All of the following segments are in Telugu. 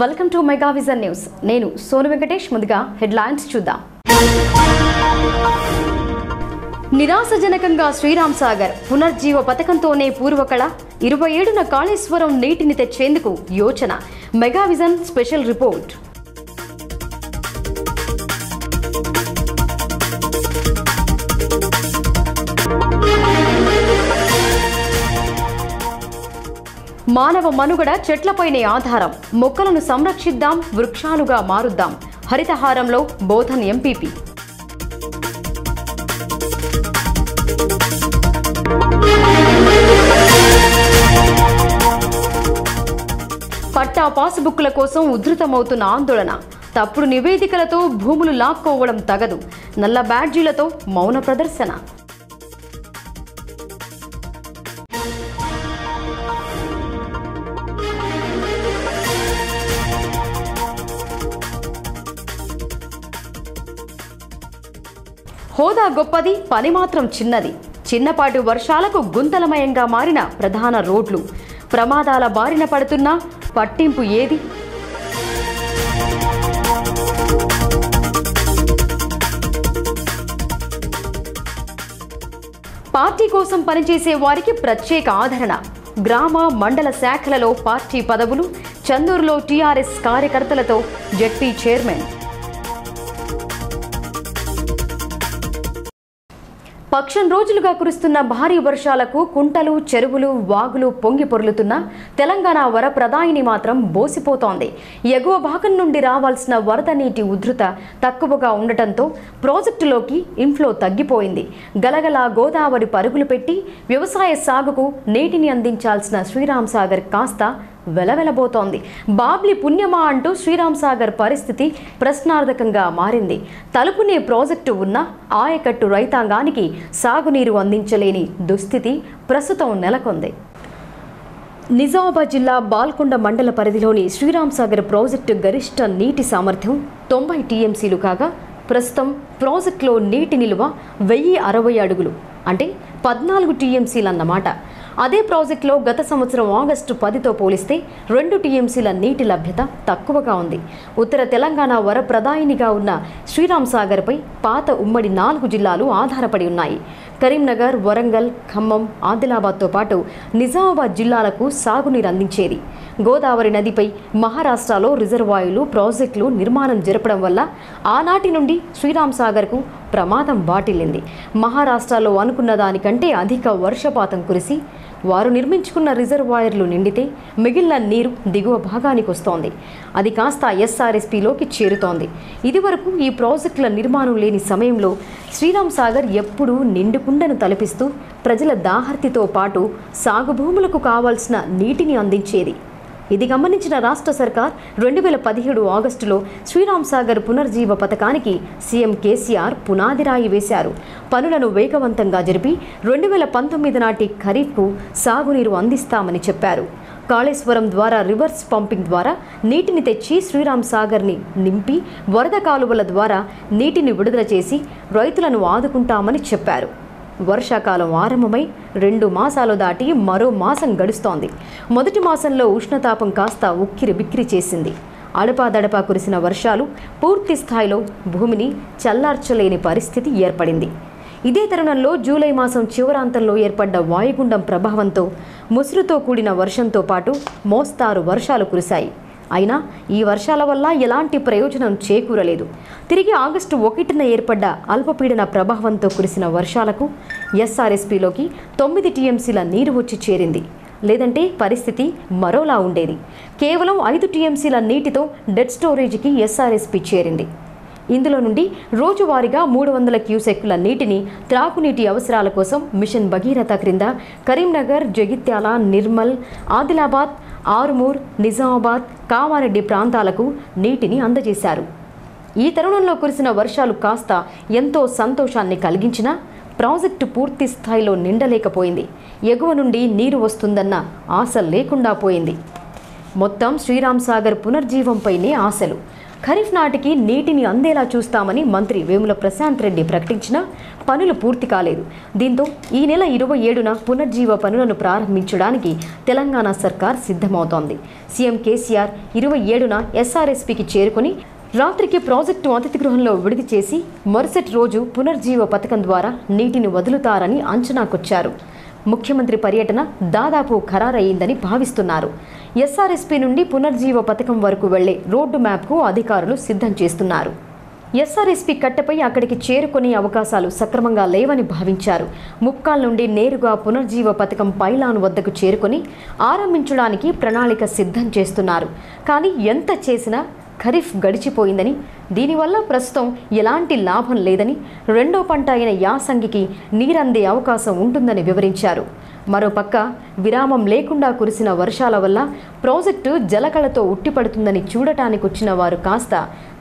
Welcome to mega vision news. నేను సోను వెంకటేష్ ముందుగా హెడ్లైన్స్ చూద్దాం. నిరాశజనకంగా శ్రీరామ్ సాగర్ పునర్జీవ పథకంతోనే పూర్వకళ ఇరవై ఏడున కాళేశ్వరం నీటిని తెచ్చేందుకు యోచన. Mega vision special report. మానవ మనుగడ చెట్లపైనే ఆధారం. మొక్కలను సంరక్షిద్దాం వృక్షాలుగా మారుద్దాం. హరితహారంలో బోధన్ ఎంపీపీ. పట్టా పాసుబుక్ల కోసం ఉధృతమవుతున్న ఆందోళన. తప్పుడు నివేదికలతో భూములు లాక్కోవడం తగదు. నల్ల బ్యాడ్జీలతో మౌన ప్రదర్శన. గొప్పది పని మాత్రం చిన్నది. చిన్నపాటి వర్షాలకు గుంతలమయంగా మారిన ప్రధాన రోడ్లు. ప్రమాదాల బారిన పడుతున్నా పట్టింపు ఏది? పార్టీ కోసం పనిచేసే వారికి ప్రత్యేక ఆదరణ. గ్రామ మండల శాఖలలో పార్టీ పదవులు చందూరులో టీఆర్ఎస్ కార్యకర్తలతో జెడ్పీ చైర్మన్. పక్షం రోజులుగా కురుస్తున్న భారీ వర్షాలకు కుంటలు చెరువులు వాగులు పొంగి పొర్లుతున్న తెలంగాణ వరప్రదాయిని మాత్రం బోసిపోతోంది. ఎగువ భాగం నుండి రావాల్సిన వరద నీటి ఉధృత తక్కువగా ఉండటంతో ప్రాజెక్టులోకి ఇన్ఫ్లో తగ్గిపోయింది. గలగల గోదావరి పరుగులు పెట్టి వ్యవసాయ సాగుకు నీటిని అందించాల్సిన శ్రీరామ్ సాగర్ కాస్త వెలవెలబోతోంది. బాబ్లి పుణ్యమా అంటూ శ్రీరామ్ సాగర్ పరిస్థితి ప్రశ్నార్థకంగా మారింది. తలుపునే ప్రాజెక్టు ఉన్న ఆయకట్టు రైతాంగానికి సాగునీరు అందించలేని దుస్థితి ప్రస్తుతం నెలకొంది. నిజామాబాద్ జిల్లా బాల్కొండ మండల పరిధిలోని శ్రీరామ్ సాగర్ ప్రాజెక్టు గరిష్ట నీటి సామర్థ్యం తొంభై టీఎంసీలు కాగా ప్రస్తుతం ప్రాజెక్టులో నీటి నిల్వ వెయ్యి అరవై అడుగులు అంటే పద్నాలుగు టీఎంసీలన్నమాట. అదే ప్రాజెక్టులో గత సంవత్సరం ఆగస్టు పదితో పోలిస్తే రెండు టీఎంసీల నీటి లభ్యత తక్కువగా ఉంది. ఉత్తర తెలంగాణ వరప్రదాయినిగా ఉన్న శ్రీరామ్ సాగర్పై పాత ఉమ్మడి నాలుగు జిల్లాలు ఆధారపడి ఉన్నాయి. కరీంనగర్ వరంగల్ ఖమ్మం ఆదిలాబాద్తో పాటు నిజామాబాద్ జిల్లాలకు సాగునీరు అందించేది. గోదావరి నదిపై మహారాష్ట్రలో రిజర్వాయులు ప్రాజెక్టులు నిర్మాణం జరపడం వల్ల ఆనాటి నుండి శ్రీరామ్ సాగర్కు ప్రమాదం వాటిల్లింది. మహారాష్ట్రలో అనుకున్న దానికంటే అధిక వర్షపాతం కురిసి వారు నిర్మించుకున్న రిజర్వాయర్లు నిండితే మిగిలిన నీరు దిగువ భాగానికి వస్తోంది అది కాస్త ఎస్ఆర్ఎస్పీలోకి చేరుతోంది. ఇదివరకు ఈ ప్రాజెక్టుల నిర్మాణం లేని సమయంలో శ్రీరామ్ సాగర్ ఎప్పుడూ నిండుకుండను తలపిస్తూ ప్రజల దాహర్తితో పాటు సాగు భూములకు కావాల్సిన నీటిని అందించేది. ఇది గమనించిన రాష్ట్ర సర్కార్ రెండు వేల పదిహేడు ఆగస్టులో శ్రీరామ్ సాగర్ పునర్జీవ పథకానికి సీఎం కేసీఆర్ పునాది రాయి వేశారు. పనులను వేగవంతంగా జరిపి రెండు వేల పంతొమ్మిది నాటి ఖరీఫ్కు సాగునీరు అందిస్తామని చెప్పారు. కాళేశ్వరం ద్వారా రివర్స్ పంపింగ్ ద్వారా నీటిని తెచ్చి శ్రీరామ్ సాగర్ని నింపి వరద కాలువల ద్వారా నీటిని విడుదల చేసి రైతులను ఆదుకుంటామని చెప్పారు. వర్షాకాలం ఆరంభమై రెండు మాసాలు దాటి మరో మాసం గడుస్తోంది. మొదటి మాసంలో ఉష్ణతాపం కాస్త ఉక్కిరి బిక్కిరి చేసింది. అడపాదడపా కురిసిన వర్షాలు పూర్తి స్థాయిలో భూమిని చల్లార్చలేని పరిస్థితి ఏర్పడింది. ఇదే తరుణంలో జూలై మాసం చివరాంతంలో ఏర్పడ్డ వాయుగుండం ప్రభావంతో ముసురుతో కూడిన వర్షంతో పాటు మోస్తారు వర్షాలు కురిశాయి. అయినా ఈ వర్షాల వల్ల ఎలాంటి ప్రయోజనం చేకూరలేదు. తిరిగి ఆగస్టు ఒకటిన ఏర్పడ్డ అల్పపీడన ప్రభావంతో కురిసిన వర్షాలకు ఎస్ఆర్ఎస్పీలోకి తొమ్మిది టీఎంసీల నీరు వచ్చి చేరింది. లేదంటే పరిస్థితి మరోలా ఉండేది. కేవలం ఐదు టీఎంసీల నీటితో డెడ్ స్టోరేజీకి ఎస్ఆర్ఎస్పీ చేరింది. ఇందులో నుండి రోజువారీగా మూడు వందల క్యూసెక్కుల నీటిని త్రాగునీటి అవసరాల కోసం మిషన్ భగీరథ క్రింద కరీంనగర్ జగిత్యాల నిర్మల్ ఆదిలాబాద్ ఆరుమూర్ నిజామాబాద్ కామారెడ్డి ప్రాంతాలకు నీటిని అందజేశారు. ఈ తరుణంలో కురిసిన వర్షాలు కాస్త ఎంతో సంతోషాన్ని కలిగించినా ప్రాజెక్టు పూర్తి స్థాయిలో నిండలేకపోయింది. ఎగువ నుండి నీరు వస్తుందన్న ఆశ లేకుండా పోయింది. మొత్తం శ్రీరామ్ సాగర్ పునర్జీవంపైనే ఆశలు. ఖరీఫ్ నాటికి నీటిని అందేలా చూస్తామని మంత్రి వేముల ప్రశాంత్ రెడ్డి ప్రకటించిన పనులు పూర్తి కాలేదు. దీంతో ఈ నెల ఇరవై ఏడున పునర్జీవ పనులను ప్రారంభించడానికి తెలంగాణ సర్కార్ సిద్ధమవుతోంది. సీఎం కేసీఆర్ ఇరవై ఏడున ఎస్ఆర్ఎస్పీకి చేరుకుని రాత్రికి ప్రాజెక్టు అతిథి గృహంలో విడిది చేసి మరుసటి రోజు పునర్జీవ పథకం ద్వారా నీటిని వదులుతారని అంచనాకొచ్చారు. ముఖ్యమంత్రి పర్యటన దాదాపు ఖరారయ్యిందని భావిస్తున్నారు. ఎస్ఆర్ఎస్పీ నుండి పునర్జీవ పథకం వరకు వెళ్ళే రోడ్డు మ్యాప్కు అధికారులు సిద్ధం చేస్తున్నారు. ఎస్ఆర్ఎస్పీ కట్టపై అక్కడికి చేరుకునే అవకాశాలు సక్రమంగా లేవని భావించారు. ముక్కాల్ నుండి నేరుగా పునర్జీవ పథకం పైలాన్ వద్దకు చేరుకొని ఆరంభించడానికి ప్రణాళిక సిద్ధం చేస్తున్నారు. కానీ ఎంత చేసినా ఖరీఫ్ గడిచిపోయిందని దీనివల్ల ప్రస్తుతం ఎలాంటి లాభం లేదని రెండో పంట అయిన యాసంగికి నీరందే అవకాశం ఉంటుందని వివరించారు. మరోపక్క విరామం లేకుండా కురిసిన వర్షాల వల్ల ప్రాజెక్టు జలకళతో ఉట్టిపడుతుందని చూడటానికి వచ్చిన వారు కాస్త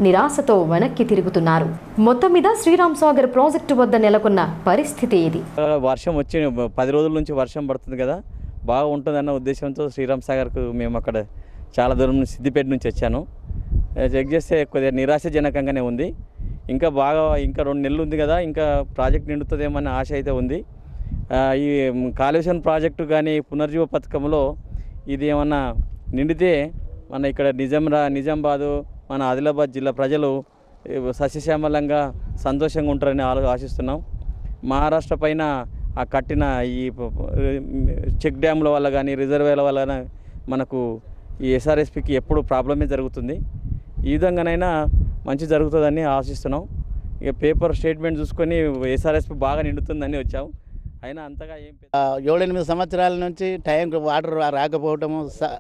నిరాశతో వెనక్కి తిరుగుతున్నారు. మొత్తం మీద శ్రీరామ్ సాగర్ ప్రాజెక్టు వద్ద నెలకొన్న పరిస్థితి ఇది వర్షం వచ్చి పది రోజుల నుంచి వర్షం పడుతుంది కదా. బాగా ఉంటుందన్న ఉద్దేశంతో శ్రీరామ్ సాగర్కు మేము అక్కడ చాలా దూరం నుంచి సిద్దిపేట నుంచి వచ్చాను. చెక్ చేస్తే కొద్దిగా నిరాశజనకంగానే ఉంది. ఇంకా బాగా ఇంకా రెండు నెలలు ఉంది కదా ఇంకా ప్రాజెక్ట్ నిండుతుందేమన్న ఆశ అయితే ఉంది. ఈ కాలుష్యం ప్రాజెక్టు కానీ పునర్జీవ పథకంలో ఇది ఏమన్నా నిండితే మన ఇక్కడ నిజాంరా నిజామాబాదు మన ఆదిలాబాద్ జిల్లా ప్రజలు సస్యశ్యామలంగా సంతోషంగా ఉంటారని ఆలో ఆశిస్తున్నాం. మహారాష్ట్ర పైన ఆ కట్టిన ఈ చెక్ డ్యాముల వల్ల కానీ రిజర్వేల వల్ల మనకు ఈ ఎస్ఆర్ఎస్పికి ఎప్పుడు ప్రాబ్లమే జరుగుతుంది. ఈ విధంగానైనా మంచి జరుగుతుందని ఆశిస్తున్నాం. ఇక పేపర్ స్టేట్మెంట్ చూసుకొని ఎస్ఆర్ఎస్పి బాగా నిండుతుందని వచ్చాం. అయినా అంతగా ఏం ఏడెనిమిది సంవత్సరాల నుంచి టైంకు వాటర్ రాకపోవటము స-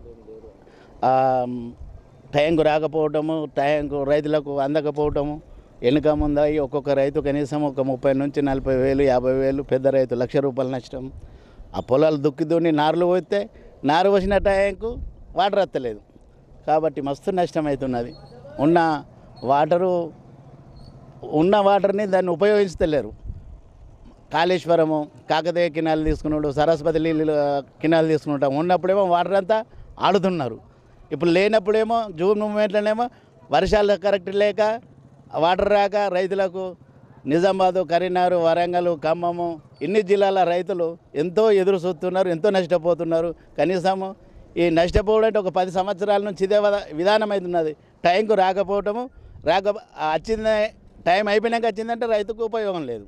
టైంకు రాకపోవటము టైంకు రైతులకు అందకపోవటము వెనుక ముందాయి ఒక్కొక్క రైతు కనీసం ఒక ముప్పై నుంచి నలభై వేలు యాభై వేలు పెద్ద రైతు లక్ష రూపాయలు నష్టం. ఆ పొలాలు దుక్కి దున్ని నారులు పోతే నారు పోసిన టైంకు వాటర్ వస్తలేదు కాబట్టి మస్తు నష్టం అవుతున్నది ఉన్న వాటరు ఉన్న వాటర్ని దాన్ని ఉపయోగించలేరు. కాళేశ్వరము కాకతీయ కినాలు తీసుకున్నాడు సరస్వతి నీళ్ళు కినాలు తీసుకుంటాం ఉన్నప్పుడేమో వాటర్ అంతా ఆడుతున్నారు. ఇప్పుడు లేనప్పుడేమో జూన్ మూమెంట్లోనేమో వర్షాలు కరెక్ట్ లేక వాటర్ రాక రైతులకు నిజామాబాదు కరీంనగర్ వరంగల్ ఖమ్మము ఇన్ని జిల్లాల రైతులు ఎంతో ఎదురు చూస్తున్నారు ఎంతో నష్టపోతున్నారు. కనీసము ఈ నష్టపోవడం ఒక పది సంవత్సరాల నుంచి ఇదే వద- విధానం అవుతున్నది టైంకు రాకపోవటము రాక వచ్చిందే టైం అయిపోయినాక వచ్చిందంటే రైతుకు ఉపయోగం లేదు.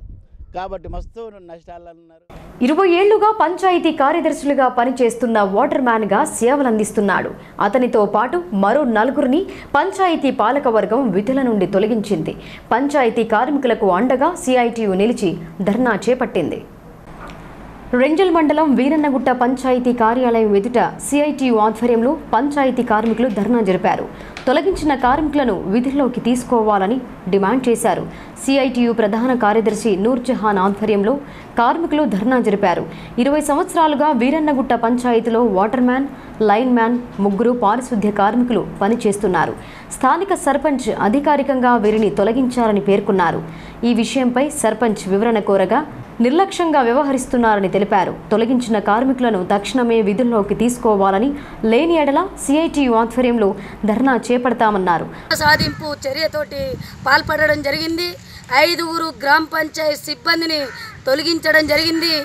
కాబట్టి మస్తు నష్టాలు ఉన్నారు ఇరవై ఏళ్ళుగా పంచాయతీ కార్యదర్శులుగా పనిచేస్తున్న వాటర్ మ్యాన్గా సేవలందిస్తున్నాడు. అతనితో పాటు మరో నలుగురిని పంచాయతీ పాలకవర్గం విధుల నుండి తొలగించింది. పంచాయతీ కార్మికులకు అండగా సిఐటియు నిలిచి ధర్నా చేపట్టింది. రెంజల్ మండలం వీరన్నగుట్ట పంచాయతీ కార్యాలయం ఎదుట సిఐటియు ఆధ్వర్యంలో పంచాయతీ కార్మికులు ధర్నా జరిపారు. తొలగించిన కార్మికులను విధుల్లోకి తీసుకోవాలని డిమాండ్ చేశారు. సిఐటియు ప్రధాన కార్యదర్శి నూర్జహాన్ ఆధ్వర్యంలో కార్మికులు ధర్నా జరిపారు. ఇరవై సంవత్సరాలుగా వీరన్నగుట్ట పంచాయతీలో వాటర్ మ్యాన్ లైన్ మ్యాన్ ముగ్గురు పారిశుద్ధ్య కార్మికులు పనిచేస్తున్నారు. స్థానిక సర్పంచ్ అధికారికంగా వీరిని తొలగించారని పేర్కొన్నారు. ఈ విషయంపై సర్పంచ్ వివరణ కోరగా నిర్లక్ష్యంగా వ్యవహరిస్తున్నారని తెలిపారు. తొలగించిన కార్మికులను తక్షణమే విధుల్లోకి తీసుకోవాలని లేని ఎడల సిఐటి ఆధ్వర్యంలో ధర్నా చేపడతామన్నారు. సాధింపు చర్యతోటి పాల్పడడం జరిగింది. ఐదుగురు గ్రామ పంచాయత్ సిబ్బందిని తొలగించడం జరిగింది.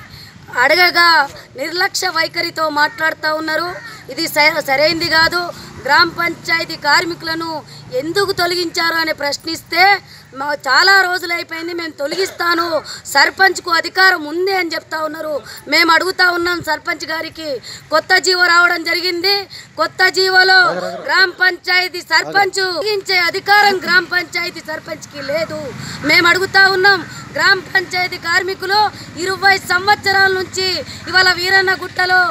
అడగగా నిర్లక్ష్య వైఖరితో మాట్లాడుతూ ఉన్నారు. ఇది స- సరైంది కాదు. గ్రామ పంచాయతీ కార్మికులను ఎందుకు తొలగించారు అని ప్రశ్నిస్తే చాలా రోజులు అయిపోయింది మేము తొలగిస్తాను సర్పంచ్కు అధికారం ఉంది అని చెప్తా ఉన్నారు. మేము అడుగుతా ఉన్నాం సర్పంచ్ గారికి కొత్త జీవో రావడం జరిగింది కొత్త జీవోలో గ్రామ పంచాయతీ సర్పంచ్ తొలగించే అధికారం గ్రామ పంచాయతీ సర్పంచ్కి లేదు. మేము అడుగుతా ఉన్నాం గ్రామ పంచాయతీ కార్మికులు ఇరవై సంవత్సరాల నుంచి ఇవాళ వీరన్న గుట్టలో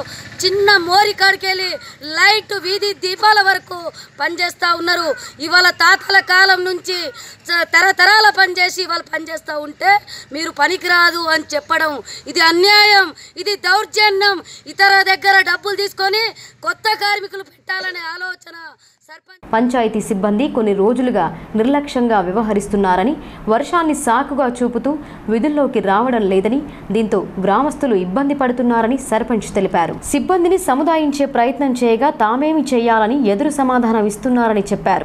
చిన్న మోరి కాడికెళ్ళి లైట్ వీధి దీపాల వరకు పనిచేస్తూ ఉన్నారు. ఇవాళ తాతల కాలం నుంచి తరతరాల పనిచేసి ఇవాళ పనిచేస్తూ ఉంటే మీరు పనికిరాదు అని చెప్పడం. ఇది అన్యాయం ఇది దౌర్జన్యం. ఇతర దగ్గర డబ్బులు తీసుకొని కొత్త కార్మికులు పెట్టాలనే ఆలోచన సర్పంచ్ పంచాయతీ సిబ్బంది కొన్ని రోజులుగా నిర్లక్ష్యంగా వ్యవహరిస్తున్నారని వర్షాన్ని సాకుగా చూపుతూ విధుల్లోకి రావడం లేదని దీంతో గ్రామస్తులు ఇబ్బంది పడుతున్నారని సర్పంచ్ తెలిపారు. సిబ్బందిని సముదాయించే ప్రయత్నం చేయగా తామేమి చేయాలని ఎదురు సమాధానం ఇస్తున్నారని చెప్పారు.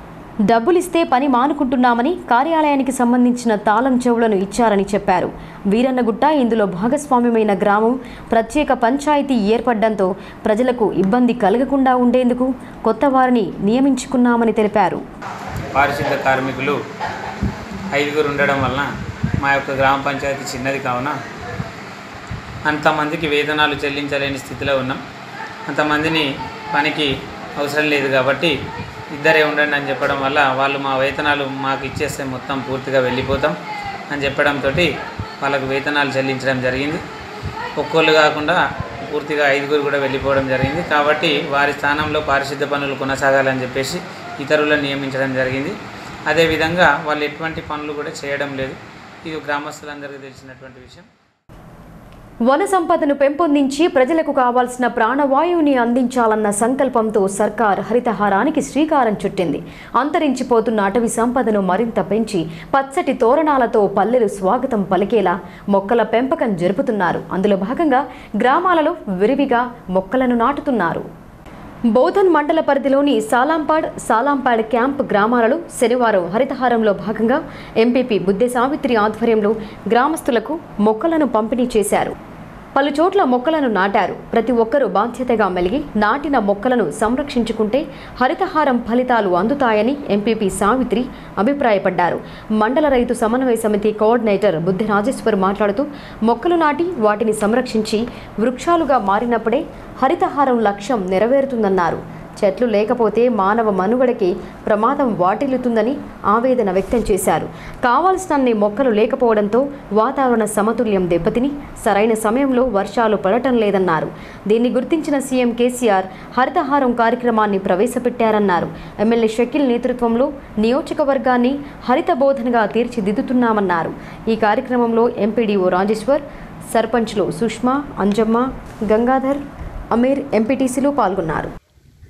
డబ్బులిస్తే పని మానుకుంటున్నామని కార్యాలయానికి సంబంధించిన తాళం చెవులను ఇచ్చారని చెప్పారు. వీరన్నగుట్ట ఇందులో భాగస్వామ్యమైన గ్రామం ప్రత్యేక పంచాయతీ ఏర్పడడంతో ప్రజలకు ఇబ్బంది కలగకుండా ఉండేందుకు కొత్త వారిని నియమించుకున్నామని తెలిపారు. పారిశుద్ధ కార్మికులు ఐదుగురు ఉండడం వలన మా యొక్క గ్రామ పంచాయతీ చిన్నది కావున అంతమందికి వేతనాలు చెల్లించలేని స్థితిలో ఉన్నాం. అంతమందిని పనికి అవసరం లేదు కాబట్టి ఇద్దరే ఉండండి అని చెప్పడం వల్ల వాళ్ళు మా వేతనాలు మాకు ఇచ్చేస్తే మొత్తం పూర్తిగా వెళ్ళిపోతాం అని చెప్పడంతో వాళ్ళకు వేతనాలు చెల్లించడం జరిగింది. ఒక్కోళ్ళు కాకుండా పూర్తిగా ఐదుగురు కూడా వెళ్ళిపోవడం జరిగింది. కాబట్టి వారి స్థానంలో పారిశుద్ధ పనులు కొనసాగాలని చెప్పేసి ఇతరులను నియమించడం జరిగింది. అదేవిధంగా వాళ్ళు ఎటువంటి పనులు కూడా చేయడం లేదు. ఇది గ్రామస్తులందరికీ తెలిసినటువంటి విషయం. వన సంపదను పెంపొందించి ప్రజలకు కావాల్సిన ప్రాణవాయువుని అందించాలన్న సంకల్పంతో సర్కార్ హరితహారానికి శ్రీకారం చుట్టింది. అంతరించిపోతున్న అటవీ సంపదను మరింత పెంచి పచ్చటి తోరణాలతో పల్లెలు స్వాగతం పలికేలా మొక్కల పెంపకం జరుపుతున్నారు. అందులో భాగంగా గ్రామాలలో విరివిగా మొక్కలను నాటుతున్నారు. బోధన్ మండల పరిధిలోని సాలాంపాడ్ సాలాంపాడ్ క్యాంప్ గ్రామాలలో శనివారం హరితహారంలో భాగంగా ఎంపీపీ బుద్దె సావిత్రి ఆధ్వర్యంలో గ్రామస్తులకు మొక్కలను పంపిణీ చేశారు. పలు చోట్ల మొక్కలను నాటారు. ప్రతి ఒక్కరూ బాధ్యతగా మెలిగి నాటిన మొక్కలను సంరక్షించుకుంటే హరితహారం ఫలితాలు అందుతాయని ఎంపీపీ సావిత్రి అభిప్రాయపడ్డారు. మండల రైతు సమన్వయ సమితి కోఆర్డినేటర్ బుద్ధి రాజేశ్వర్ మాట్లాడుతూ మొక్కలు నాటి వాటిని సంరక్షించి వృక్షాలుగా మారినప్పుడే హరితహారం లక్ష్యం నెరవేరుతుందన్నారు. చెట్లు లేకపోతే మానవ మనుగడకి ప్రమాదం వాటిల్లుతుందని ఆవేదన వ్యక్తం చేశారు. కావాల్సినన్ని మొక్కలు లేకపోవడంతో వాతావరణ సమతుల్యం దెబ్బతిని సరైన సమయంలో వర్షాలు పడటం లేదన్నారు. దీన్ని గుర్తించిన సీఎం కేసీఆర్ హరితహారం కార్యక్రమాన్ని ప్రవేశపెట్టారన్నారు. ఎమ్మెల్యే షకీల్ నేతృత్వంలో నియోజకవర్గాన్ని హరిత బోధనగా తీర్చిదిద్దుతున్నామన్నారు. ఈ కార్యక్రమంలో ఎంపీడీఓ రాజేశ్వర్ సర్పంచ్లు సుష్మా అంజమ్మ గంగాధర్ అమీర్ ఎంపీటీసీలు పాల్గొన్నారు.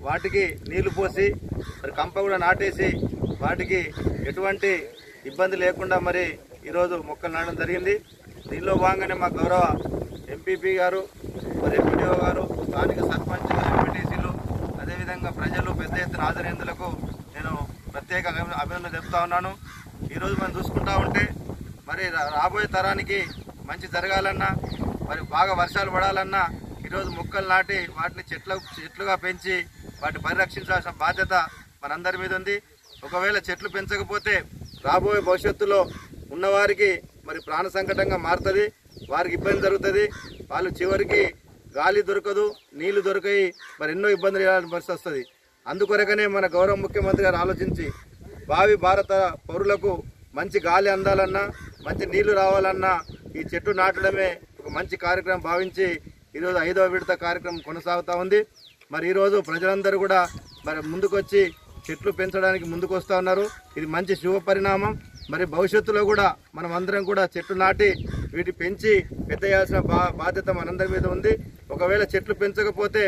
వాటికి నీళ్ళు పోసి మరి కంప కూడా నాటేసి వాటికి ఎటువంటి ఇబ్బంది లేకుండా మరి ఈరోజు మొక్కలు నాటడం జరిగింది. దీనిలో భాగంగానే మా గౌరవ ఎంపీపీ గారు మరి ఎంపీడీఓ గారు స్థానిక సర్పంచ్ ఎంపీటీసీలు అదేవిధంగా ప్రజలు పెద్ద ఎత్తున హాజరైనందులకు నేను ప్రత్యేక అభినందన చెప్తా ఉన్నాను. ఈరోజు మనం చూసుకుంటా ఉంటే మరి రా- రాబోయే తరానికి మంచి జరగాలన్నా మరి బాగా వర్షాలు పడాలన్నా ఈరోజు మొక్కలు నాటి వాటిని చెట్ల చెట్లుగా పెంచి వాటిని పరిరక్షించాల్సిన బాధ్యత మనందరి మీద ఉంది. ఒకవేళ చెట్లు పెంచకపోతే రాబోయే భవిష్యత్తులో ఉన్నవారికి మరి ప్రాణ సంకటంగా మారుతుంది. వారికి ఇబ్బంది జరుగుతుంది. వాళ్ళు చివరికి గాలి దొరకదు నీళ్ళు దొరకాయి మరి ఎన్నో ఇబ్బందులు ఎదుర్కోవాల్సిన పరిస్థితి వస్తుంది. అందుకొరకనే మన గౌరవ ముఖ్యమంత్రి గారు ఆలోచించి భావి భారత పౌరులకు మంచి గాలి అందాలన్నా మంచి నీళ్ళు రావాలన్నా ఈ చెట్టు నాటడమే ఒక మంచి కార్యక్రమం భావించి ఈరోజు ఐదవ విడత కార్యక్రమం కొనసాగుతూ ఉంది. మరి ఈరోజు ప్రజలందరూ కూడా మరి ముందుకొచ్చి చెట్లు పెంచడానికి ముందుకు వస్తూ ఉన్నారు. ఇది మంచి శుభ పరిణామం. మరి భవిష్యత్తులో కూడా మనం అందరం కూడా చెట్లు నాటి వీటి పెంచి పెద్దయాల్సిన బా బాధ్యత మనందరి మీద ఉంది. ఒకవేళ చెట్లు పెంచకపోతే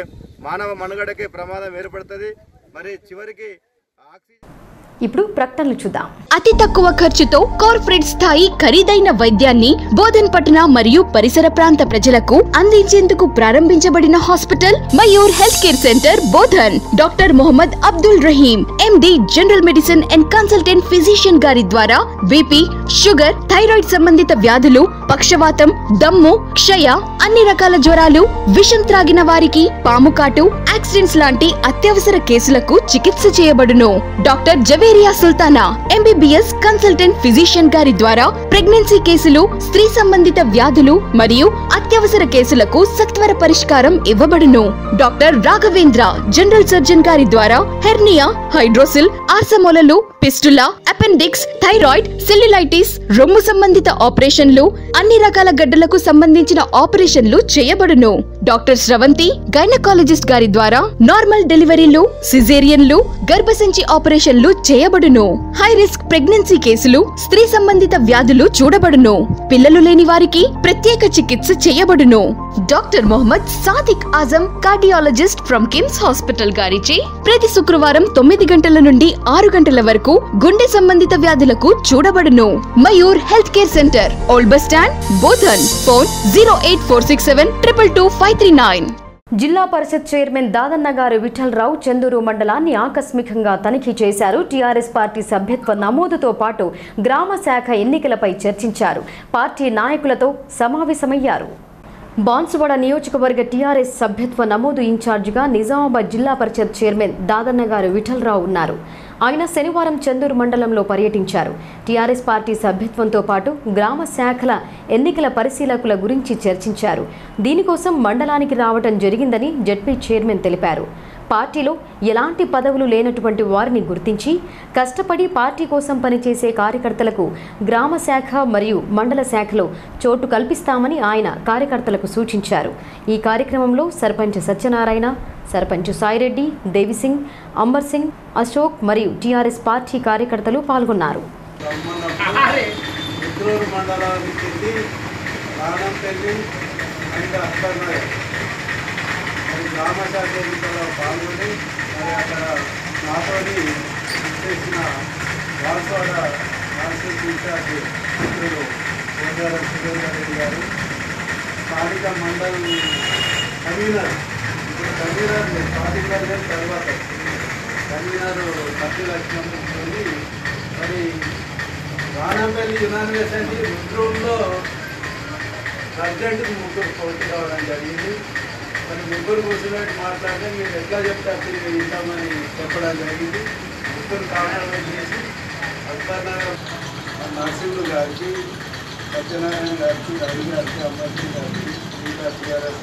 మానవ మనుగడకే ప్రమాదం ఏర్పడుతుంది. మరి చివరికి ఆక్సిజన్ ఇప్పుడు ప్రకటనలు చూద్దాం. అతి తక్కువ ఖర్చుతో కార్పొరేట్ స్థాయి ఖరీదైన వైద్యాన్ని బోధన్ పట్టణ మరియు పరిసర ప్రాంత ప్రజలకు అందించేందుకు ప్రారంభించబడిన hospital Mayur health care centre Bodhan. Doctor Mohammed Abdul Rahim MD general medicine and consultant physician గారి ద్వారా బీపీ షుగర్ థైరాయిడ్ సంబంధిత వ్యాధులు పక్షవాతం దమ్ము క్షయ అన్ని రకాల జ్వరాలు విషం త్రాగిన వారికి పాము కాటు యాక్సిడెంట్స్ లాంటి అత్యవసర కేసులకు చికిత్స చేయబడును. Doctor Javeria Sultana MBBS consultant physician గారి ద్వారా ప్రెగ్నెన్సీ కేసులు స్త్రీ సంబంధిత వ్యాధులు మరియు అత్యవసర కేసులకు సత్వర పరిష్కారం ఇవ్వబడును. డాక్టర్ రాఘవేంద్ర జనరల్ సర్జన్ గారి ద్వారా హెర్నియా హైడ్రోసిల్ ఆర్సమోలలు పిస్టులా అపెండిక్స్ థైరాయిడ్ సెల్యులైటిస్ రొమ్ము సంబంధిత ఆపరేషన్లు అన్ని రకాల గడ్డలకు సంబంధించిన ఆపరేషన్ ఆపరేషన్లు చేయబడును. డాక్టర్ స్రవంతి గైనకాలజిస్ట్ గారి ద్వారా నార్మల్ డెలివరీలు సిజేరియన్లు గర్భసంచి ఆపరేషన్లు చేయబడును. హై రిస్క్ ప్రెగ్నెన్సీ కేసులు స్త్రీ సంబంధిత వ్యాధులు చూడబడును. పిల్లలు లేని వారికి ప్రత్యేక చికిత్స చేయబడును. Doctor Mohammed Sadiq Azam cardiologist from KIMS hospital గారిచే. ప్రతి శుక్రవారం తొమ్మిది గంటల నుండి ఆరు గంటల వరకు గుండె సంబంధిత వ్యాధులకు చూడబడును. Mayur health care centre old bus stand Bodhan. Phone zero eight four six seven triple two five three nine. Zilla Parishad chairman దాదన్న గారు విఠలరావు చందూరు మండలాన్ని ఆకస్మికంగా తనిఖీ చేశారు. టీఆర్ఎస్ పార్టీ సభ్యత్వ నమోదుతో పాటు గ్రామ శాఖ ఎన్నికలపై చర్చించారు. పార్టీ నాయకులతో సమావేశమయ్యారు. బాన్సువాడ నియోజకవర్గ టీఆర్ఎస్ సభ్యత్వ నమోదు ఇన్ఛార్జిగా నిజామాబాద్ జిల్లా పరిషత్ చైర్మన్ దాదన్న గారు విఠలరావు ఉన్నారు. ఆయన శనివారం చందూరు మండలంలో పర్యటించారు. టీఆర్ఎస్ పార్టీ సభ్యత్వంతో పాటు గ్రామ శాఖల ఎన్నికల పరిశీలకుల గురించి చర్చించారు. దీనికోసం మండలానికి రావటం జరిగిందని జడ్పీ చైర్మన్ తెలిపారు. పార్టీలో ఎలాంటి పదవులు లేనటువంటి వారిని గుర్తించి కష్టపడి పార్టీ కోసం పనిచేసే కార్యకర్తలకు గ్రామ శాఖ మరియు మండల శాఖలో చోటు కల్పిస్తామని ఆయన కార్యకర్తలకు సూచించారు. ఈ కార్యక్రమంలో సర్పంచ్ సత్యనారాయణ సర్పంచ్ సాయిరెడ్డి దేవిసింగ్ అంబర్ సింగ్ అశోక్ మరియు టీఆర్ఎస్ పార్టీ కార్యకర్తలు పాల్గొన్నారు. స్థానిక మండల్ కన్వీనర్ కన్వీనర్ పార్టీ తర్వాత కన్వీనర్ సభ్యుల లక్ష్మణ్ మరి రానంపల్లి యునానివర్సిటీ రుద్రంలో ప్రెసిడెంట్కి ముగ్గురు పోటీ కావడం జరిగింది మరి ముగ్గురు కూర్చున్నట్టు మాట్లాడితే మీరు ఎట్లా చెప్తే అప్పుడు ఇస్తామని చెప్పడం జరిగింది ముగ్గురు కారణాలు చేసి అక్బర్నగర్ నరసింహులు గారికి సత్యనారాయణ గారికి రవి గారికి అంబర్జీ గారికి టీఆర్ఎస్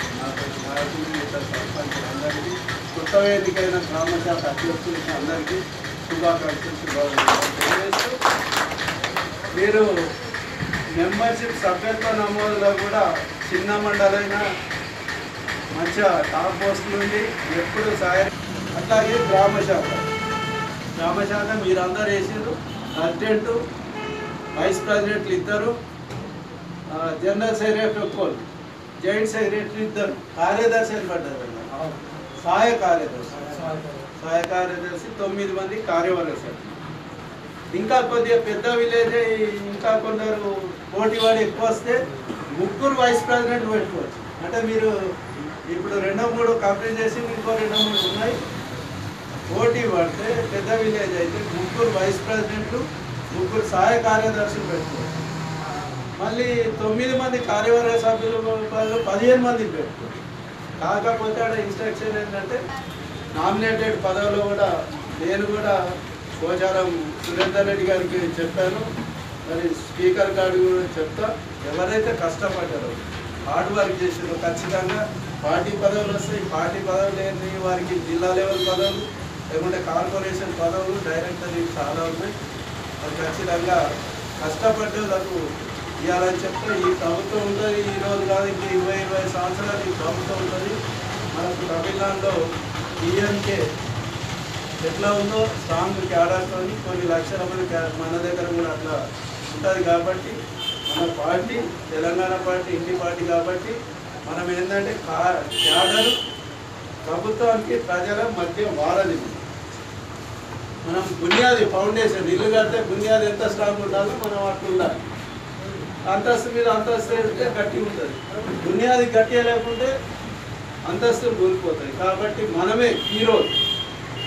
నాయకులు ఇతర సర్పంచ్ అందరికీ కొత్త వేదిక గ్రామ శాఖ అధ్యక్షులకి అందరికీ శుభాకాంక్షలు మీరు మెంబర్షిప్ సభ్యత్వ నమోదులో కూడా చిన్న మండలైన మంచిగా టాప్ పోస్ట్ నుండి ఎప్పుడు సాయం అట్లాగే గ్రామ శాఖ. గ్రామ శాఖ మీరందరూ వేసారు ప్రెసిడెంట్ వైస్ ప్రెసిడెంట్లు ఇద్దరు. జనరల్ సెక్రటరీ ఒక్కరు జాయింట్ సెక్రటరీ ఇద్దరు కార్యదర్శి అని పడ్డారు సహాయ కార్యదర్శి. సహాయ కార్యదర్శి. తొమ్మిది మంది కార్యవర్గ సభ్యులు ఇంకా కొద్దిగా పెద్ద విలేజ్ ఇంకా కొందరు పోటీ వాడు ఎక్కువ వస్తే ముగ్గురు వైస్ ప్రెసిడెంట్ పెట్టుకోవచ్చు. అంటే మీరు ఇప్పుడు రెండో మూడు కంప్లీట్ చేసి ఇంకో రెండో మూడు ఉన్నాయి. పోటీ పడితే పెద్ద విలేజ్ అయితే ముగ్గురు వైస్ ప్రెసిడెంట్లు ముగ్గురు సహాయ కార్యదర్శులు పెట్టుకోవచ్చు. మళ్ళీ తొమ్మిది మంది కార్యవర్గ సభ్యులు వాళ్ళు పదిహేను మంది పెట్టుకోవచ్చు కాకపోతే ఆడ ఇన్స్ట్రక్షన్ ఏంటంటే నామినేటెడ్ పదవిలో కూడా నేను కూడా పోచారం సురేందర్ రెడ్డి గారికి చెప్పాను. మరి స్పీకర్ గారు కూడా చెప్తా ఎవరైతే కష్టపడ్డారో హార్డ్ వర్క్ చేసారో ఖచ్చితంగా పార్టీ పదవులు వస్తాయి. పార్టీ పదవులు లేని వారికి జిల్లా లెవెల్ పదవులు లేకుంటే కార్పొరేషన్ పదవులు డైరెక్టర్ చాలా ఉన్నాయి. మరి ఖచ్చితంగా కష్టపడ్డలకు ఇవాళ చెప్తే ఈ ప్రభుత్వం ఉంటుంది ఈ రోజు కాదు ఇంకా ఇరవై ఇరవై సంవత్సరాలు ఈ ప్రభుత్వం ఉంటుంది. మనకు తమిళనాడులో డిఎంకే ఎట్లా ఉందో స్ట్రాంగ్ క్యాడర్తో కొన్ని లక్షల మంది మన దగ్గర కూడా అట్లా ఉంటుంది కాబట్టి మన పార్టీ తెలంగాణ పార్టీ ఇంటి పార్టీ కాబట్టి మనం ఏంటంటే కా క్యాడర్ ప్రభుత్వానికి ప్రజల మధ్య వారధి మనం బునియాది ఫౌండేషన్ ఇల్లు కడితే బునియాది ఎంత స్ట్రాంగ్ ఉండాలో మనం అట్లా ఉండాలి. అంతస్తు మీద అంతస్తు వేస్తే గట్టి ఉంటుంది. దునియాది గట్టిగా లేకుంటే అంతస్తులు కోల్పోతాయి. కాబట్టి మనమే ఈరోజు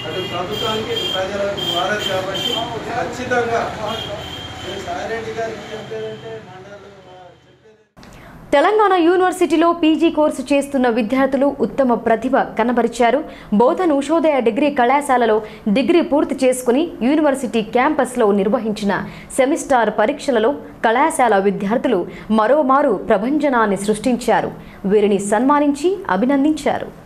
అటు ప్రభుత్వానికి ప్రజలకు వారధి కాబట్టి ఖచ్చితంగా. సాయిరెడ్డి గారికి చెప్పేదంటే తెలంగాణ యూనివర్సిటీలో పీజీ కోర్సు చేస్తున్న విద్యార్థులు ఉత్తమ ప్రతిభ కనబరిచారు. బోధన్ ఉషోదయ డిగ్రీ కళాశాలలో డిగ్రీ పూర్తి చేసుకుని యూనివర్సిటీ క్యాంపస్లో నిర్వహించిన సెమిస్టార్ పరీక్షలలో కళాశాల విద్యార్థులు మరోమారు ప్రభంజనాన్ని సృష్టించారు. వీరిని సన్మానించి అభినందించారు.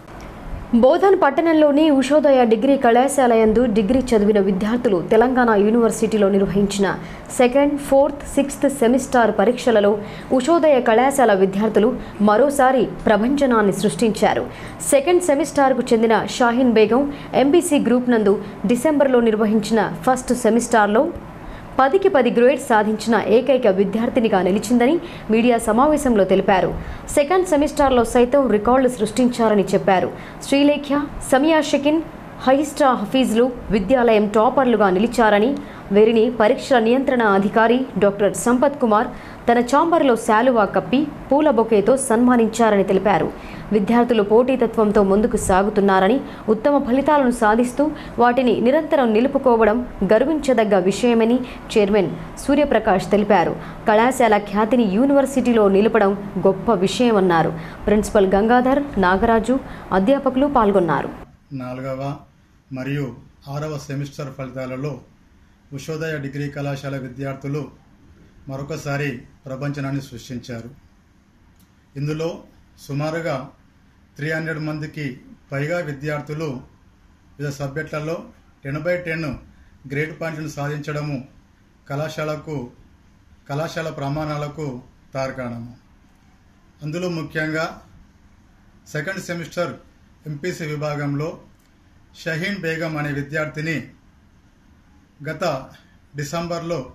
బోధన్ పట్టణంలోని ఉషోదయ డిగ్రీ కళాశాల యందు డిగ్రీ చదివిన విద్యార్థులు తెలంగాణ యూనివర్సిటీలో నిర్వహించిన సెకండ్ ఫోర్త్ సిక్స్త్ సెమిస్టార్ పరీక్షలలో ఉషోదయ కళాశాల విద్యార్థులు మరోసారి ప్రభంజనాన్ని సృష్టించారు. సెకండ్ సెమిస్టార్కు చెందిన షాహీన్ బేగం ఎంబీసీ గ్రూప్ నందు డిసెంబర్లో నిర్వహించిన ఫస్ట్ సెమిస్టార్లో పదికి పది గ్రేడ్ సాధించిన ఏకైక విద్యార్థినిగా నిలిచిందని మీడియా సమావేశంలో తెలిపారు. సెకండ్ సెమిస్టార్లో సైతం రికార్డులు సృష్టించారని చెప్పారు. శ్రీలేఖ్య సమయా షకిన్ హైస్టా హఫీజ్లు విద్యాలయం టాపర్లుగా నిలిచారని వీరిని పరీక్షల నియంత్రణ అధికారి డాక్టర్ సంపత్ కుమార్ తన చాంబర్లో శాలువా కప్పి పూల బొకేతో సన్మానించారని తెలిపారు. విద్యార్థులు పోటీతత్వంతో ముందుకు సాగుతున్నారని ఉత్తమ ఫలితాలను సాధిస్తూ వాటిని నిరంతరం నిలుపుకోవడం గర్వించదగ్గ విషయమని చైర్మన్ సూర్యప్రకాష్ తెలిపారు. కళాశాల ఖ్యాతిని యూనివర్సిటీలో నిలపడం గొప్ప విషయమన్నారు. ప్రిన్సిపల్ గంగాధర్ నాగరాజు అధ్యాపకులు పాల్గొన్నారు. నాలుగవ మరియు ఆరవ సెమిస్టర్ ఫలితాలలో ఉషోదయ డిగ్రీ కళాశాల విద్యార్థులు మరొకసారి ప్రపంచనాన్ని సృష్టించారు. ఇందులో సుమారుగా త్రీ హండ్రెడ్ మందికి పైగా విద్యార్థులు వివిధ సబ్జెక్టులలో టెన్ బై టెన్ గ్రేడ్ పాయింట్లను సాధించడము కళాశాలకు కళాశాల ప్రమాణాలకు తారకాణము. అందులో ముఖ్యంగా సెకండ్ సెమిస్టర్ ఎంపీసీ విభాగంలో షహీన్ బేగం అనే విద్యార్థిని గత డిసెంబర్లో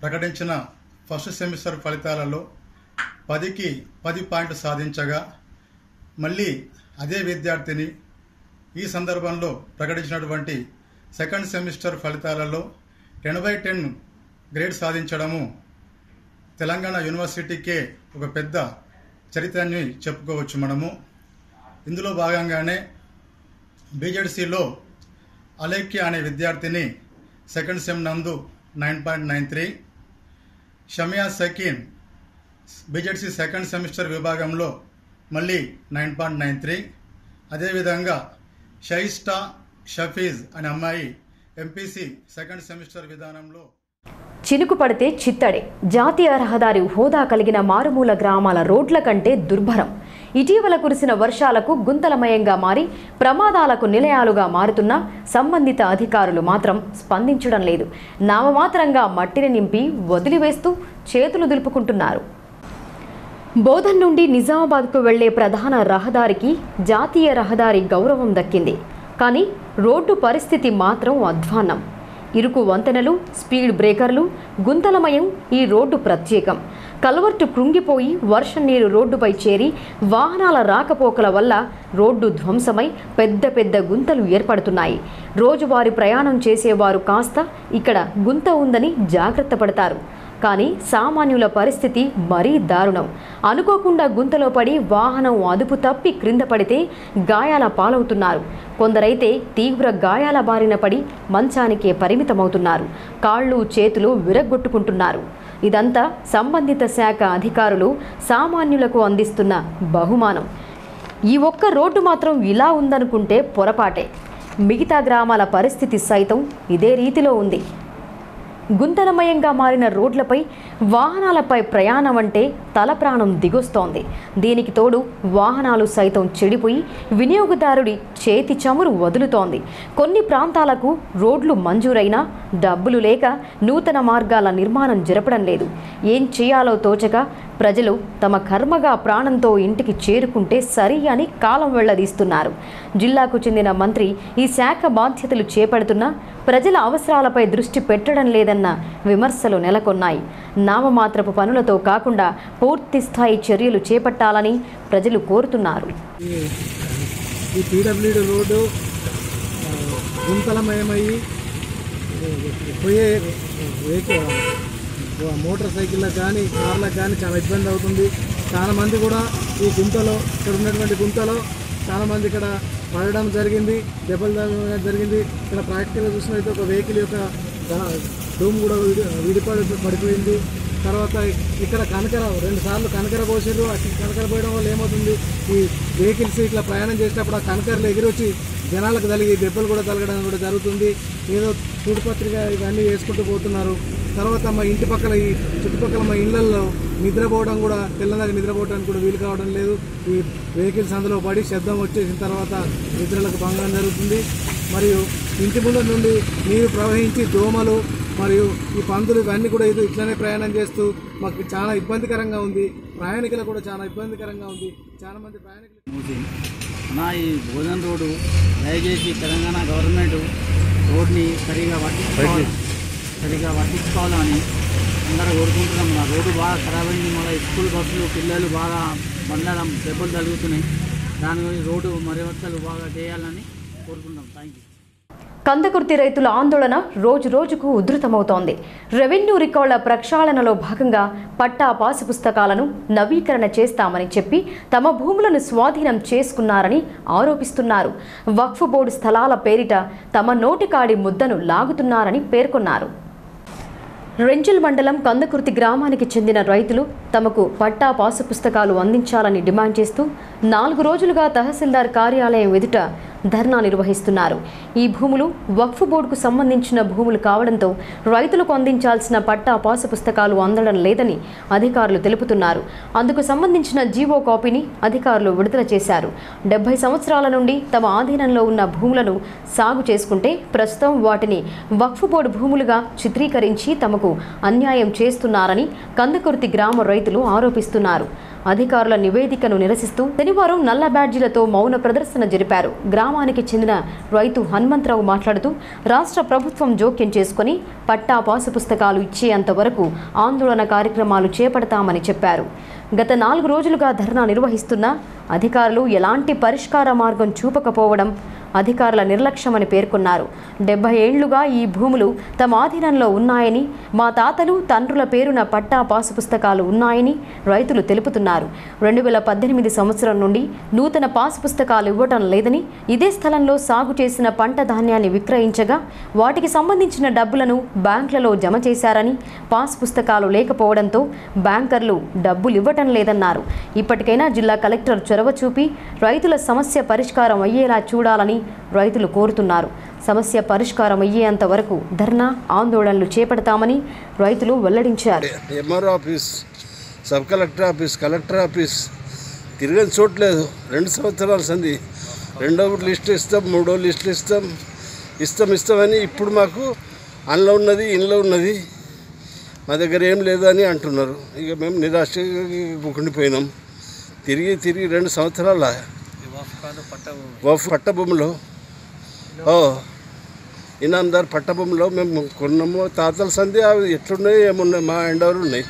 ప్రకటించిన ఫస్ట్ సెమిస్టర్ ఫలితాలలో పదికి పది పాయింట్లు సాధించగా మళ్ళీ అదే విద్యార్థిని ఈ సందర్భంలో ప్రకటించినటువంటి సెకండ్ సెమిస్టర్ ఫలితాలలో టెన్ బై టెన్ గ్రేడ్ సాధించడము తెలంగాణ యూనివర్సిటీకే ఒక పెద్ద చరిత్రని చెప్పుకోవచ్చు మనము. ఇందులో భాగంగానే బీజెడ్సీలో అలేఖ్య అనే విద్యార్థిని సెకండ్ సెమ్ నందు nine point nine three. Shamiya Sakeen BZC second semester విభాగంలో మళ్ళీ నైన్ పాయింట్ నైన్ త్రీ. అదేవిధంగా షైస్టా షఫీజ్ అనే అమ్మాయి ఎంపీసీ సెకండ్ సెమిస్టర్ విధానంలో చినుకు పడితే చిత్తడే. జాతీయ రహదారి హోదా కలిగిన మారుమూల గ్రామాల రోడ్ల కంటే దుర్భరం. ఇటీవల కురిసిన వర్షాలకు గుంతలమయంగా మారి ప్రమాదాలకు నిలయాలుగా మారుతున్న సంబంధిత అధికారులు మాత్రం స్పందించడం లేదు. నామమాత్రంగా మట్టిని నింపి వదిలివేస్తూ చేతులు దులుపుకుంటున్నారు. బోధన్ నుండి నిజామాబాద్కు వెళ్ళే ప్రధాన రహదారికి జాతీయ రహదారి గౌరవం దక్కింది. కానీ రోడ్డు పరిస్థితి మాత్రం అధ్వాన్నం. ఇరుకు వంతెనలు స్పీడ్ బ్రేకర్లు గుంతలమయం ఈ రోడ్డు ప్రత్యేకం. కల్వర్టు కృంగిపోయి వర్షం నీరు రోడ్డుపై చేరి వాహనాల రాకపోకల వల్ల రోడ్డు ధ్వంసమై పెద్ద పెద్ద గుంతలు ఏర్పడుతున్నాయి. రోజువారీ ప్రయాణం చేసేవారు కాస్త ఇక్కడ గుంత ఉందని జాగ్రత్త పడతారు. కానీ సామాన్యుల పరిస్థితి మరీ దారుణం. అనుకోకుండా గుంతలో పడి వాహనం అదుపు తప్పి క్రింద పడితే గాయాల పాలవుతున్నారు. కొందరైతే తీవ్ర గాయాల బారిన పడి మంచానికే పరిమితమవుతున్నారు. కాళ్ళు చేతులు విరగ్గొట్టుకుంటున్నారు. ఇదంతా సంబంధిత శాఖ అధికారులు సామాన్యులకు అందిస్తున్న బహుమానం. ఈ ఒక్క రోడ్డు మాత్రం ఇలా ఉందనుకుంటే పొరపాటే. మిగతా గ్రామాల పరిస్థితి సైతం ఇదే రీతిలో ఉంది. గుంతలమయంగా మారిన రోడ్లపై వాహనాలపై ప్రయాణం అంటే తల ప్రాణం దిగొస్తోంది. దీనికి తోడు వాహనాలు సైతం చెడిపోయి వినియోగదారుడి చేతి చమురు వదులుతోంది. కొన్ని ప్రాంతాలకు రోడ్లు మంజూరైనా డబ్బులు లేక నూతన మార్గాల నిర్మాణం జరపడం లేదు. ఏం చేయాలో తోచక ప్రజలు తమ కర్మగా ప్రాణంతో ఇంటికి చేరుకుంటే సరి అని కాలం వెళ్ళదీస్తున్నారు. జిల్లాకు చెందిన మంత్రి ఈ శాఖ బాధ్యతలు చేపడుతున్నా ప్రజల అవసరాలపై దృష్టి పెట్టడం లేదన్న విమర్శలు నెలకొన్నాయి. నామమాత్రపు పనులతో కాకుండా పూర్తి స్థాయి చర్యలు చేపట్టాలని ప్రజలు కోరుతున్నారు. ఈ పీడబ్ల్యూడి రోడ్డు గుంతలమయమయ్యి పోయే మోటార్ సైకిళ్ళకి కానీ కార్లకు కానీ చాలా ఇబ్బంది అవుతుంది. చాలా మంది కూడా ఈ గుంతలో ఇక్కడ ఉన్నటువంటి గుంతలో చాలా మంది ఇక్కడ పడడం జరిగింది దెబ్బలు తగ్గడం జరిగింది. ఇక్కడ ప్రాక్టికల్గా చూసినట్లయితే ఒక వెహికల్ యొక్క డూమ్ కూడా విడిపడి పడిపోయింది. తర్వాత ఇక్కడ కనకర రెండు సార్లు కనకర పోసారు ఆ కనకర పోయడం వల్ల ఏమవుతుంది? ఈ వెహికల్స్ ఇట్లా ప్రయాణం చేసేటప్పుడు ఆ కనకరలు ఎగిరొచ్చి జనాలకు తలిగి దెబ్బలు కూడా తలగడం కూడా జరుగుతుంది. ఏదో తుడిపత్రిక ఇవన్నీ వేసుకుంటూ పోతున్నారు. తర్వాత మా ఇంటి పక్కల ఈ చుట్టుపక్కల మా ఇళ్ళలో నిద్రపోవడం కూడా తెల్లదాకా నిద్రపోవడానికి కూడా వీలు కావడం లేదు. ఈ వెహికల్స్ అందులో పడి శబ్దం వచ్చేసిన తర్వాత నిద్రలకు భంగం జరుగుతుంది. మరియు ఇంటి ముందు నుండి నీరు ప్రవహించి దోమలు మరియు ఈ పందులు ఇవన్నీ కూడా ఇది ఇట్లనే ప్రయాణం చేస్తూ మాకు చాలా ఇబ్బందికరంగా ఉంది. ప్రయాణికులు కూడా చాలా ఇబ్బందికరంగా ఉంది. చాలా మంది ప్రయాణికులు నా ఈ భోజన్ రోడ్డు దయచేసి తెలంగాణ గవర్నమెంట్ రోడ్ని సరిగా పట్టించుకోవాలి. సరిగా పట్టించుకోవాలని అందరూ కోరుకుంటున్నాం. నా రోడ్డు బాగా ఖరాబ్ అయింది. మళ్ళీ స్కూల్ బస్సులు పిల్లలు బాగా బండ్ల దెబ్బలు తగులుతున్నాయి. దాని గురించి రోడ్డు మరమ్మతులు బాగా చేయాలని కోరుకుంటాం థ్యాంక్ యూ కందకుర్తి రైతుల ఆందోళన రోజు రోజుకు ఉధృతమవుతోంది. రెవెన్యూ రికార్డుల ప్రక్షాళనలో భాగంగా పట్టా పాసు పుస్తకాలను నవీకరణ చేస్తామని చెప్పి తమ భూములను స్వాధీనం చేసుకున్నారని ఆరోపిస్తున్నారు. వక్ఫ్ బోర్డు స్థలాల పేరిట తమ నోటికాడి ముద్దను లాగుతున్నారని పేర్కొన్నారు. రెంజల్ మండలం కందకుర్తి గ్రామానికి చెందిన రైతులు తమకు పట్టా పాసు పుస్తకాలు అందించాలని డిమాండ్ చేస్తూ నాలుగు రోజులుగా తహసీల్దార్ కార్యాలయం ఎదుట ధర్నా నిర్వహిస్తున్నారు. ఈ భూములు వక్ఫ్ బోర్డుకు సంబంధించిన భూములు కావడంతో రైతులకు అందించాల్సిన పట్టా పాసు పుస్తకాలు అందడం లేదని అధికారులు తెలుపుతున్నారు. అందుకు సంబంధించిన జీవో కాపీని అధికారులు విడుదల చేశారు. డెబ్బై సంవత్సరాల నుండి తమ ఆధీనంలో ఉన్న భూములను సాగు చేసుకుంటే ప్రస్తుతం వాటిని వక్ఫ్ బోర్డు భూములుగా చిత్రీకరించి తమకు అన్యాయం చేస్తున్నారని కందకుర్తి గ్రామ రైతులు ఆరోపిస్తున్నారు. అధికారుల నివేదికను నిరసిస్తూ శనివారం నల్ల బ్యాడ్జీలతో మౌన ప్రదర్శన జరిపారు. గ్రామానికి చెందిన రైతు హనుమంతరావు మాట్లాడుతూ రాష్ట్ర ప్రభుత్వం జోక్యం చేసుకుని పట్టా పాసు పుస్తకాలు ఇచ్చేంత వరకు ఆందోళన కార్యక్రమాలు చేపడతామని చెప్పారు. గత నాలుగు రోజులుగా ధర్నా నిర్వహిస్తున్న అధికారులు ఎలాంటి పరిష్కార మార్గం చూపకపోవడం అధికారుల నిర్లక్ష్యమని పేర్కొన్నారు. డెబ్బై ఏళ్ళుగా ఈ భూములు తమ ఆధీనంలో ఉన్నాయని మా తాతలు తండ్రుల పేరున పట్టా పాసు పుస్తకాలు ఉన్నాయని రైతులు తెలుపుతున్నారు. రెండు వేల పద్దెనిమిది సంవత్సరం నుండి నూతన పాసు పుస్తకాలు ఇవ్వటం లేదని ఇదే స్థలంలో సాగు చేసిన పంట ధాన్యాన్ని విక్రయించగా వాటికి సంబంధించిన డబ్బులను బ్యాంకులలో జమ చేశారని పాస్ పుస్తకాలు లేకపోవడంతో బ్యాంకర్లు డబ్బులు ఇవ్వటం లేదన్నారు. ఇప్పటికైనా జిల్లా కలెక్టర్ చొరవ చూపి రైతుల సమస్య పరిష్కారం అయ్యేలా చూడాలని రైతులు కోరుతున్నారు. సమస్య పరిష్కారం అయ్యేంత వరకు ధర్నా ఆందోళనలు చేపడతామని రైతులు వెల్లడించారు. MRO office sub collector office collector office తిరగని చూడలేదు రెండు సంవత్సరాల సంది రెండో లిస్ట్ ఇస్తాం మూడో లిస్ట్ ఇస్తాం ఇస్తాం ఇస్తామని ఇప్పుడు మాకు అందులో ఉన్నది ఇంట్లో ఉన్నది. మా దగ్గర ఏం లేదు అని అంటున్నారు. ఇక మేము నిరాశగా ఉండిపోయినాం. తిరిగి తిరిగి రెండు సంవత్సరాల వఫ్ పట్టభూమిలో. ఓ ఇనాందార్ పట్టభూమిలో మేము కొన్నాము. తాతల సంధి అవి ఎట్లున్నాయి ఏమున్నాయి మా ఎండవరు ఉన్నాయి.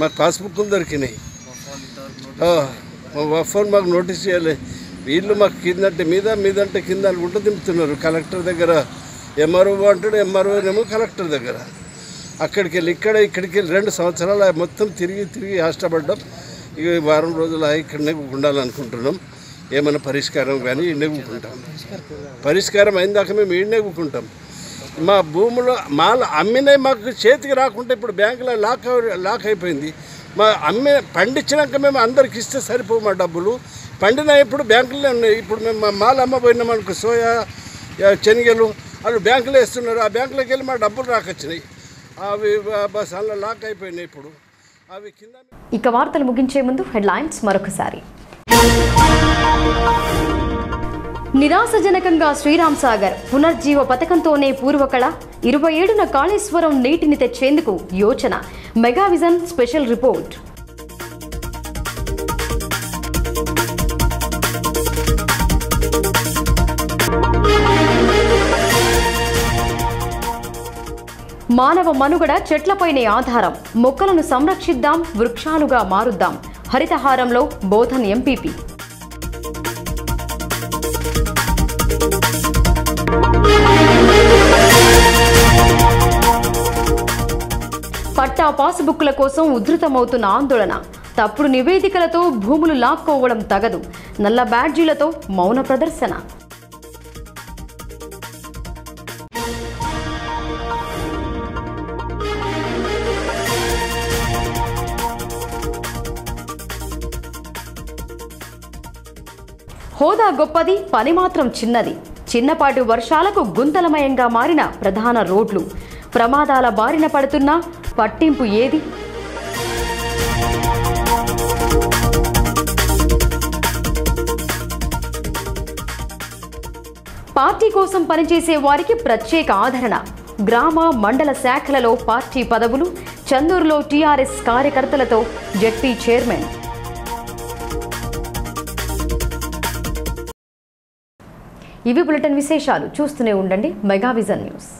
మాకు పాస్బుక్లు దొరికినాయి. ఓ, మా వఫోన్ మాకు నోటీస్ చేయాలి వీళ్ళు మాకు కిందంటే మీద మీదంటే కింద అనుకుంటూ దింపుతున్నారు. కలెక్టర్ దగ్గర ఎంఆర్ఓ అంటాడు ఎంఆర్ఓ ఏమో కలెక్టర్ దగ్గర. అక్కడికి వెళ్ళి ఇక్కడ ఇక్కడికి వెళ్ళి రెండు సంవత్సరాలు మొత్తం తిరిగి తిరిగి కష్టపడ్డాం ఇక ఈ వారం రోజులు ఇక్కడనే ఉండాలనుకుంటున్నాం. ఏమైనా పరిష్కారం కానీ ఈడనే కూకుంటాం పరిష్కారం అయిన దాకా మేము ఈడనే కూకుంటాం మా భూములు మాల అమ్మినవి మాకు చేతికి రాకుంటే ఇప్పుడు బ్యాంకులో లాక్ లాక్ అయిపోయింది. మా అమ్మి పండించినాక మేము అందరికి ఇస్తే సరిపోవు మా డబ్బులు. పండిన ఇప్పుడు బ్యాంకులో ఉన్నాయి. ఇప్పుడు మేము మా మాల అమ్మబోయినాం అనుకో సోయా ఆ, శనగలు వాళ్ళు బ్యాంకులో వేస్తున్నారు. ఆ బ్యాంకులోకి వెళ్ళి మా డబ్బులు రాకొచ్చినాయి. అవి బస్ అలా లాక్ అయిపోయినాయి ఇప్పుడు. అవి కింద ఇక వార్తలు ముగించే ముందు హెడ్లైన్స్ మరొకసారి. నిరాశజనకంగా శ్రీరామ్ సాగర్ పునర్జీవ పథకంతోనే పూర్వకళ. ఇరవై ఏడున కాళేశ్వరం నీటిని తెచ్చేందుకు యోచన. Mega vision special report. మానవ మనుగడ చెట్లపైనే ఆధారం. మొక్కలను సంరక్షిద్దాం వృక్షాలుగా మారుద్దాం. హరితహారంలో బోధన్ ఎంపీపీ పట్టా పాసుబుక్కుల కోసం ఉధృతమవుతున్న ఆందోళన. తప్పుడు నివేదికలతో భూములు లాక్కోవడం తగదు. నల్ల బ్యాడ్జీలతో మౌన ప్రదర్శన. హోదా గొప్పది పని మాత్రం చిన్నది. చిన్నపాటి వర్షాలకు గుంతలమయంగా మారిన ప్రధాన రోడ్లు. ప్రమాదాల బారిన పడుతున్న పట్టింపు ఏది? పార్టీ కోసం పనిచేసే వారికి ప్రత్యేక ఆదరణ. గ్రామ మండల శాఖలలో పార్టీ పదవులు చందూరులో టీఆర్ఎస్ కార్యకర్తలతో జడ్పీ చైర్మన్. ఇవి బులెటిన్ విశేషాలు. చూస్తూనే ఉండండి మెగావిజన్ న్యూస్.